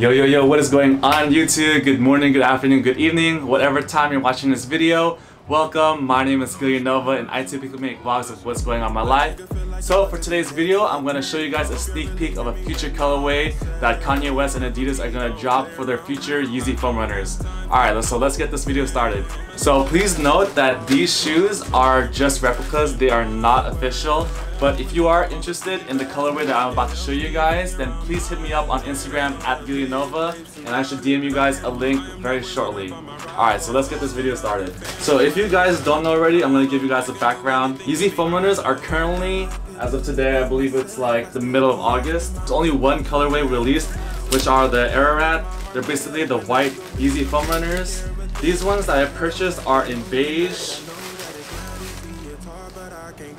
Yo, yo, yo, what is going on YouTube? Good morning, good afternoon, good evening, whatever time you're watching this video. Welcome, my name is Gillian Nova and I typically make vlogs of what's going on in my life. So for today's video, I'm going to show you guys a sneak peek of a future colorway that Kanye West and Adidas are going to drop for their future Yeezy foam runners. Alright, so let's get this video started. So please note that these shoes are just replicas, they are not official. But if you are interested in the colorway that I'm about to show you guys, then please hit me up on Instagram at Nova, and I should DM you guys a link very shortly. Alright, so let's get this video started. So if you guys don't know already, I'm going to give you guys a background. Yeezy foam runners are currently, as of today, I believe it's like the middle of August. It's only one colorway released, which are the Ararat. They're basically the white Yeezy foam runners. These ones that I purchased are in beige,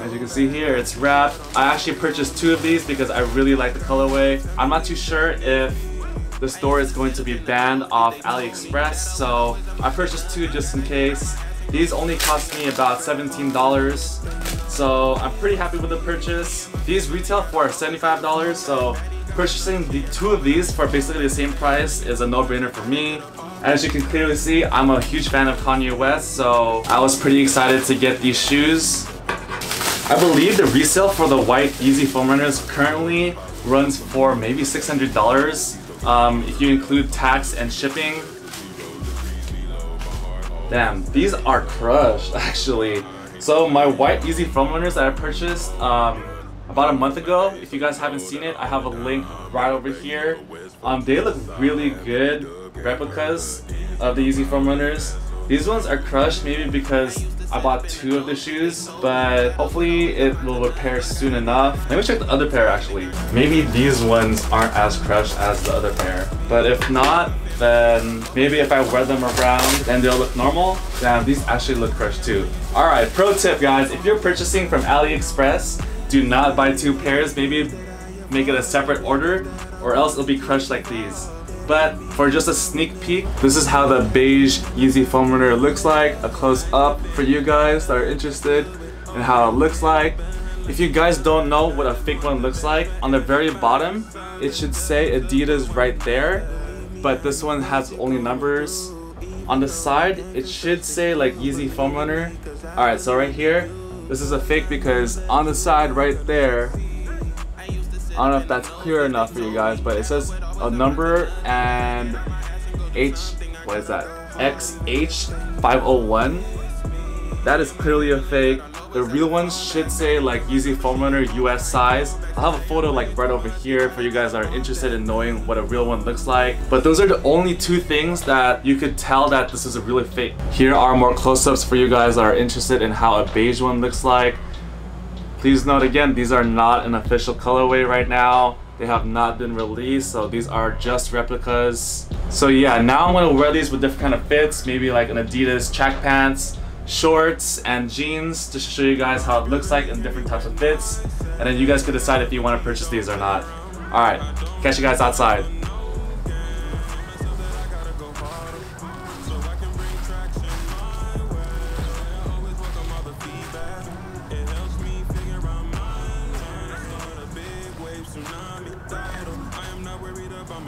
as you can see here, it's wrapped. I actually purchased two of these because I really like the colorway. I'm not too sure if the store is going to be banned off AliExpress, so I purchased two just in case. These only cost me about $17, so I'm pretty happy with the purchase. These retail for $75, so purchasing the two of these for basically the same price is a no-brainer for me. As you can clearly see, I'm a huge fan of Kanye West, so I was pretty excited to get these shoes. I believe the resale for the white Yeezy foam runners currently runs for maybe $600 um, if you include tax and shipping. Damn, these are crushed actually. So my white Yeezy foam runners that I purchased um, about a month ago, if you guys haven't seen it, I have a link right over here. Um, they look really good, replicas of the Yeezy foam runners. These ones are crushed maybe because I bought two of the shoes, but hopefully it will repair soon enough. Let me check the other pair actually. Maybe these ones aren't as crushed as the other pair. But if not, then maybe if I wear them around, then they'll look normal. Damn, these actually look crushed too. Alright, pro tip guys, if you're purchasing from AliExpress, do not buy two pairs. Maybe make it a separate order or else it'll be crushed like these. But for just a sneak peek, this is how the beige Yeezy foam runner looks like. A close up for you guys that are interested in how it looks like. If you guys don't know what a fake one looks like, on the very bottom, it should say Adidas right there. But this one has only numbers. On the side, it should say like Yeezy foam runner. Alright, so right here, this is a fake because on the side right there, I don't know if that's clear enough for you guys, but it says a number and H, what is that? XH501. That is clearly a fake. The real ones should say like Yeezy Foam Runner US size. I'll have a photo like right over here for you guys that are interested in knowing what a real one looks like. But those are the only two things that you could tell that this is a really fake. Here are more close-ups for you guys that are interested in how a beige one looks like. Please note again, these are not an official colorway right now. They have not been released, so these are just replicas. So yeah, now I'm gonna wear these with different kind of fits, maybe like an Adidas track pants, shorts, and jeans, just to show you guys how it looks like in different types of fits. And then you guys could decide if you wanna purchase these or not. All right, catch you guys outside.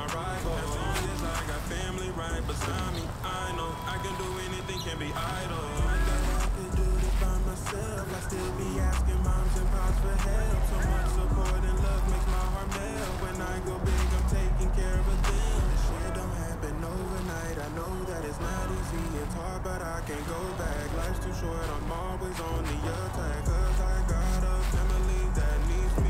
my rival. It's I got family right beside me. I know I can do anything, can be idle. Wonder I could do this by myself. I still be asking moms and pops for help. So much support and love makes my heart melt. When I go big, I'm taking care of them. Shit don't happen overnight. I know that it's not easy. It's hard, but I can't go back. Life's too short. I'm always on the attack. Cause I got a family that needs me.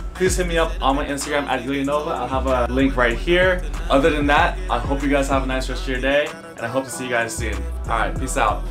please hit me up on my Instagram at Nova. I'll have a link right here. Other than that, I hope you guys have a nice rest of your day, and I hope to see you guys soon. All right, peace out.